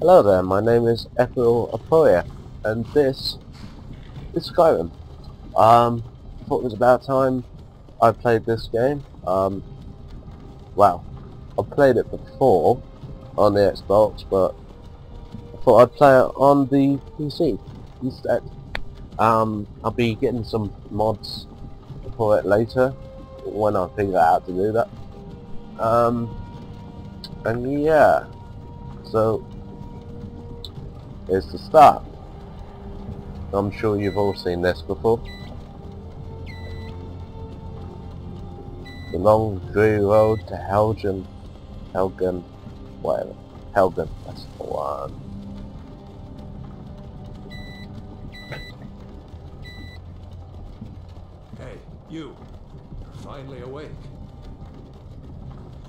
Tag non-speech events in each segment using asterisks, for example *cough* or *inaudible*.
Hello there, my name is Ethereal Aporia, and this is Skyrim. Um, thought it was about time I played this game. Um, wow, I've played it before on the Xbox, but I thought I'd play it on the PC instead. Um, I'll be getting some mods for it later, when I figure out how to do that. Um, and yeah, so is the start. I'm sure you've all seen this before. The long dreary road to Helgen, Helgen, whatever. Helgen, that's the one. Hey, you. You're finally awake.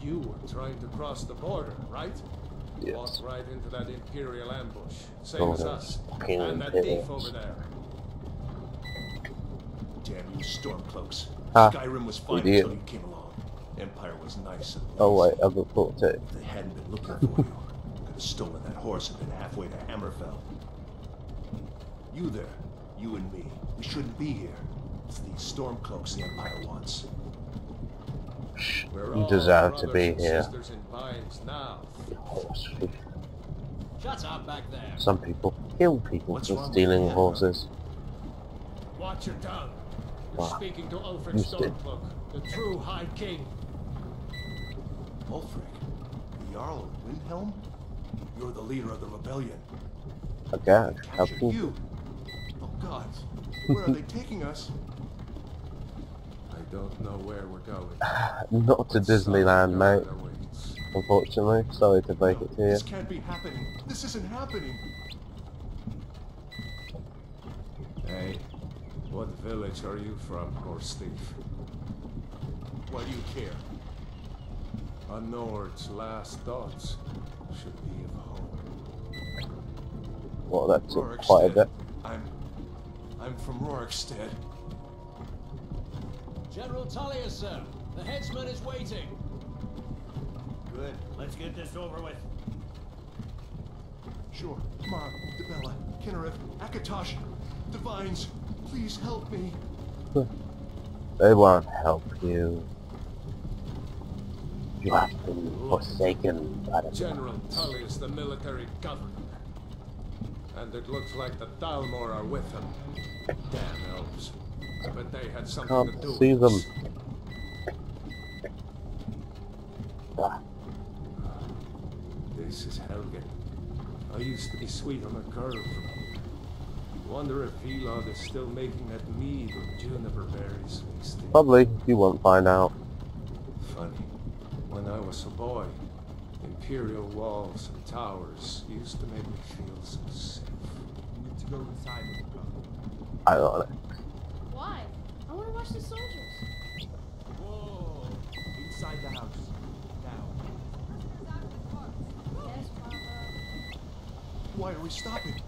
You were trying to cross the border, right? Yes. Walked right into that Imperial ambush. Same Oh, as us. fucking And that thief over there. Damn you stormcloaks. Ah, Skyrim was fine idiot. until you came along. Empire was nice and Oh wait, I've got. If they hadn't been looking for you, could have stolen that horse and been halfway to Hammerfell. You there, you and me, we shouldn't be here. It's these stormcloaks the Empire wants. Shh, We're you deserve to be here. Sisters in binds now. You horse thief. Shut up back there. Some people kill people What's for stealing horses. jarls Watch your tongue. You're Wow. speaking to Ulfric Used to. Stormcloak, the true High King. Ulfric, the Jarl of Windhelm? You're the leader of the rebellion. Okay, how Captured cool. you. Oh God, *laughs* where are they taking us? Don't know where we're going. Not to Disneyland, mate. Unfortunately, sorry to break No, it to you. This can't be happening. This isn't happening. Hey, what village are you from, horse thief? Why do you care? A Nord's last thoughts should be of home. Well, that took quite a bit. I'm... I'm from Rorikstead. General Tullius, sir. The headsman is waiting. Good. Let's get this over with. Sure. Mar, Dibella, Kynareth, Akatosh, Divines, please help me. They won't help you. You have been forsaken by the General Tully is the military governor. And it looks like the Thalmor are with him. Damn elves. But they had something Can't to do see with them. this. This is Helgen. I used to be sweet on a girl from here. Wonder if Vilod is still making that mead with juniper berries mixed in. Probably, you won't find out. Funny. When I was a boy, imperial walls and towers used to make me feel so safe. We need to go inside with the gun. Ironic. Why? I want to watch the soldiers. Whoa! Inside the house. Now. Yes, Papa. Why are we stopping?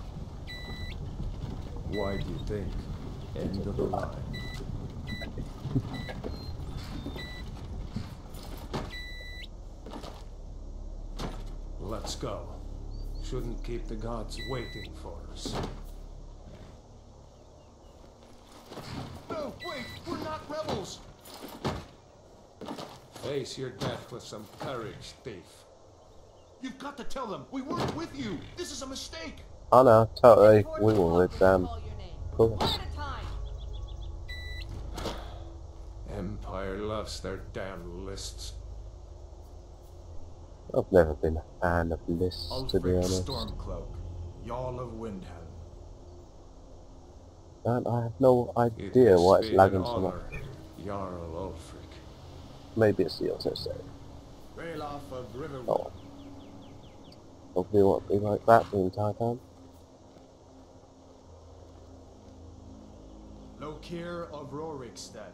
Why do you think? End of the line. Let's go. Shouldn't keep the gods waiting for us. No, wait, we're not rebels. Face your death with some courage, thief. You've got to tell them we weren't with you. This is a mistake. Oh no, totally. Forge We the were book with them. Call your name. Of course. One at a time. Empire loves their damn lists. I've never been a fan of lists, to be honest. Stormcloak, Jarl of Windhelm. And I have no idea has why it's lagging so much. Jarl Ulfric. Maybe it's the auto save. Ralof of Riverwood. Oh. Hopefully it won't be like that the entire time. Lokir of Rorikstead.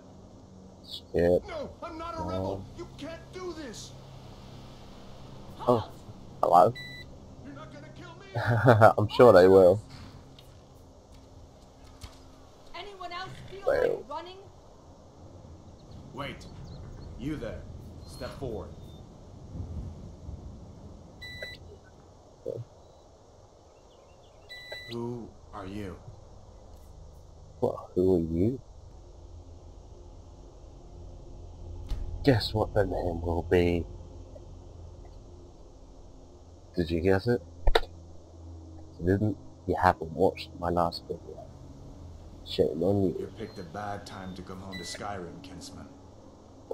Scared. No, I'm not a rebel. You can't do this. Oh, hello. You're not gonna kill me. *laughs* I'm sure they will. Anyone else feel Well. like running? Wait. You there. Step forward. Who are you? Well, who are you? Guess what the name will be? Did you guess it? If you didn't, you haven't watched my last video. Shame on you. You picked a bad time to come home to Skyrim, Kinsman.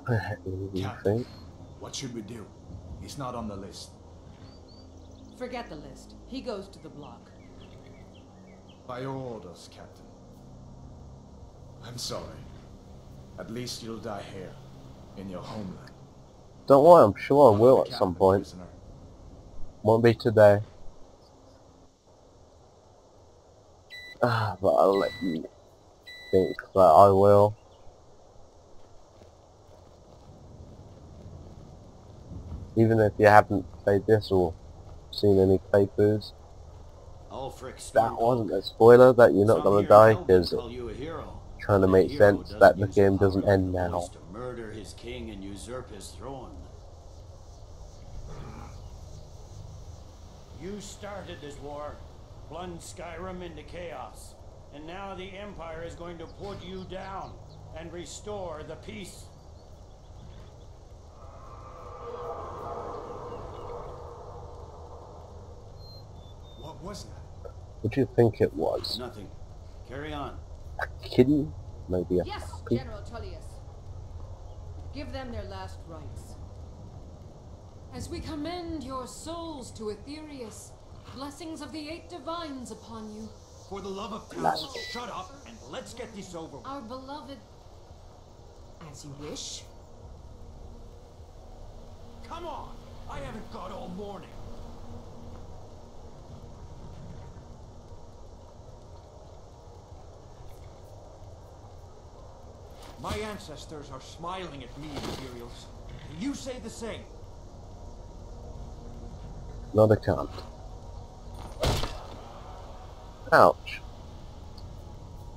You Captain, what should we do? He's not on the list. Forget the list. He goes to the block. By your orders, Captain. I'm sorry. At least you'll die here, in your homeland. Don't worry, I'm sure I will the at some point. prisoner. Won't be today. Ah, but I'll let you think that I will. Even if you haven't played this or seen any playthroughs, that wasn't a spoiler that you're not gonna die because call you a hero. trying to make sense that the game doesn't end now. murder his king and usurp his throne. You started this war, plunged Skyrim into chaos, and now the Empire is going to put you down and restore the peace. What was that? What do you think it was? Nothing. Carry on. A kitten? Maybe a Yes, puppy? General Tullius. Give them their last rites. As we commend your souls to Aetherius, blessings of the eight divines upon you, For the love of God, shut up and let's get this over with. our beloved. As you wish. Come on! I haven't got all morning. My ancestors are smiling at me, Imperials. You say the same. Not a cunt. Ouch.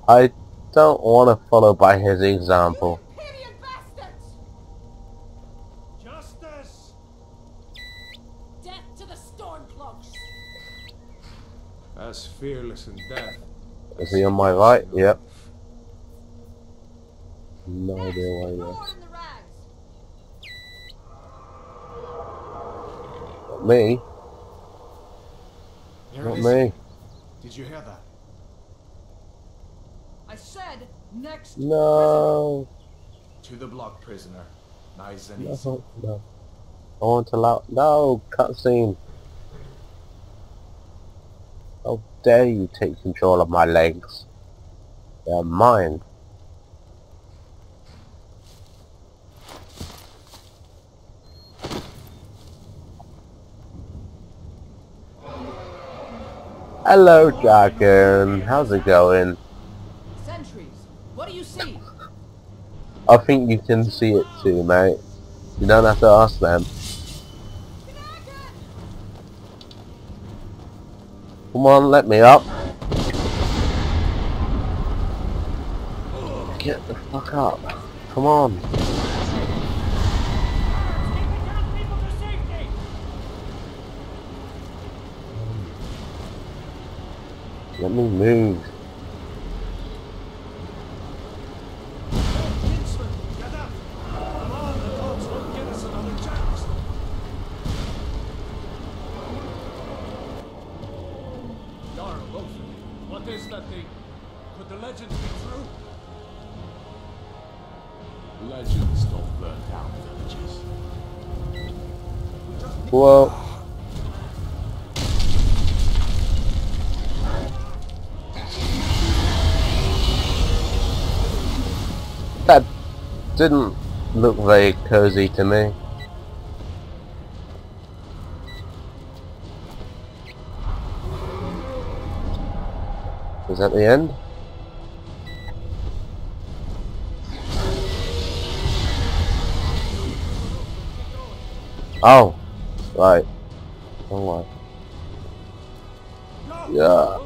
I don't want to follow by his example. Justice! Death to the Stormcloaks! As fearless in death. Is he on my right? Yep. No idea why he Roar is. in the rags! Not me. There Not me. Did you hear that? I said next. No. To the block, prisoner. Nice and easy. No. Want to allow. No. Cutscene. How dare you take control of my legs? They're mine. Hello, Dragon. How's it going? Sentries. What do you see? I think you can see it too, mate. You don't have to ask them. Come on, let me up. Get the fuck up. Come on. Let me move. Didn't look very cozy to me. Is that the end? Oh, right. Oh. No! Yeah.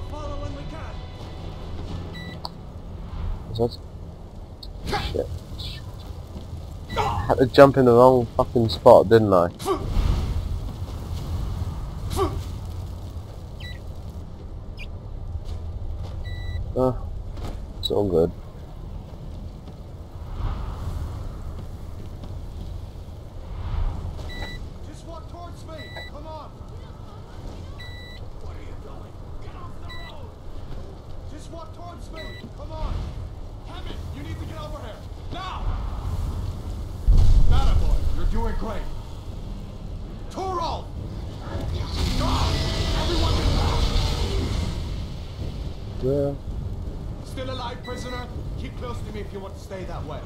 Is that... Shit. Had to jump in the wrong fucking spot, didn't I? Uh, it's all good. Just walk towards me! Come on! What are you doing? Get off the road! Just walk towards me. Come on. What are you doing? Get off the road. Just walk towards me. Come on. Haming, you need to get over here. Now. That boy. You're doing great. Toro. Go on. Everyone get back. Yeah. Still alive, prisoner? Keep close to me if you want to stay that way.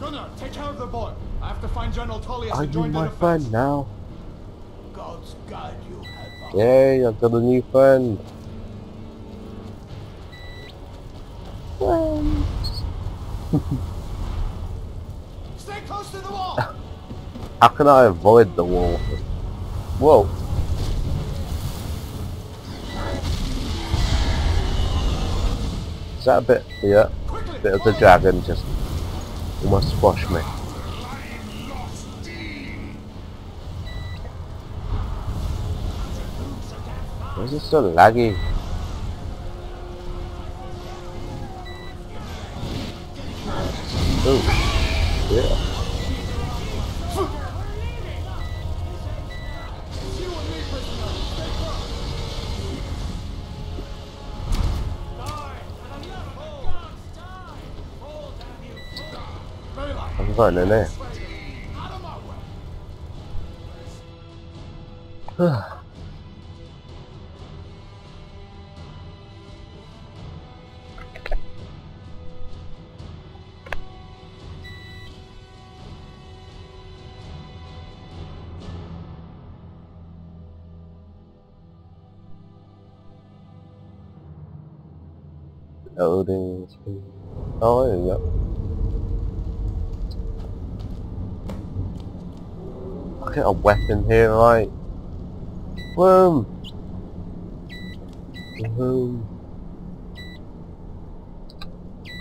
Gunnar, take care of the boy. I have to find General Tullius Are and you join the my defense. friend now? God's guide you, Headmaster. Yay, I've got a new friend. Stay *laughs* How can I avoid the wall? Whoa. Is that a bit, yeah, Quickly. bit of the dragon just almost squashed me. Why is it so laggy? Oh, yeah. I'm. Oh, there you go. I'll get a weapon here, right? Boom! Boom.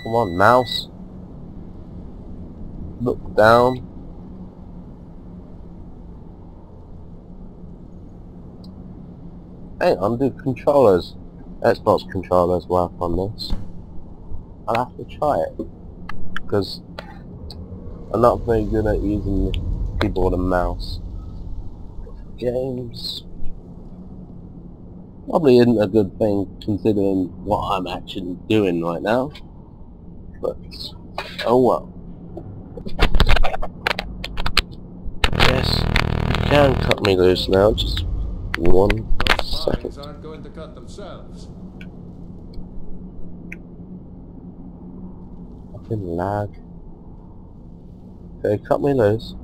Come on, mouse. Look down. Hey, on, do controllers. Xbox controllers work on this. I'll have to try it. Because I'm not very good at using keyboard and mouse. Games. Probably isn't a good thing considering what I'm actually doing right now. But, oh well. Yes, you can cut me loose now, just one Those aren't going to cut themselves. Fucking lag. Okay, cut me loose.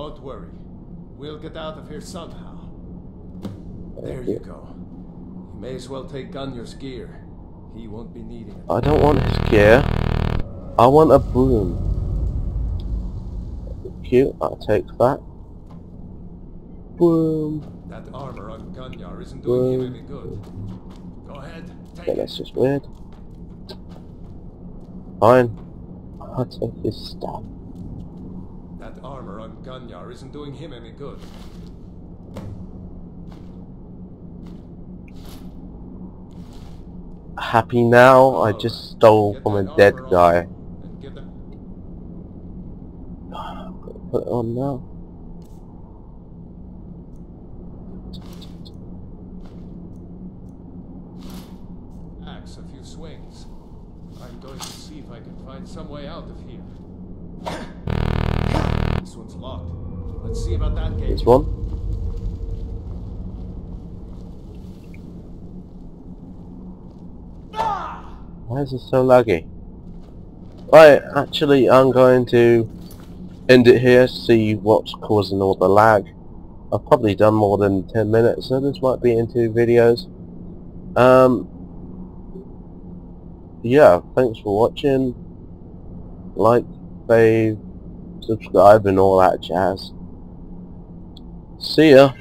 Don't worry. We'll get out of here somehow. There you go. You may as well take Gunjar's gear. He won't be needing it. I don't want his gear. I want a broom. Cute, I'll take that. Broom. That armor on Gunjar isn't doing him Well- any good. Go ahead, take Okay, it. that's just weird. Fine. I'll take his stuff. Gunjar isn't doing him any good. Happy now? I just stole Get from a dead guy. And get the Put it on now. axe a few swings. I'm going to see if I can find some way out of. This one's locked. Let's see about that gate. This one. Why is it so laggy? Right, actually I'm going to end it here, see what's causing all the lag. I've probably done more than 10 minutes, so this might be in two videos. Um, yeah, thanks for watching. Like, fave, subscribe and all that jazz. See ya.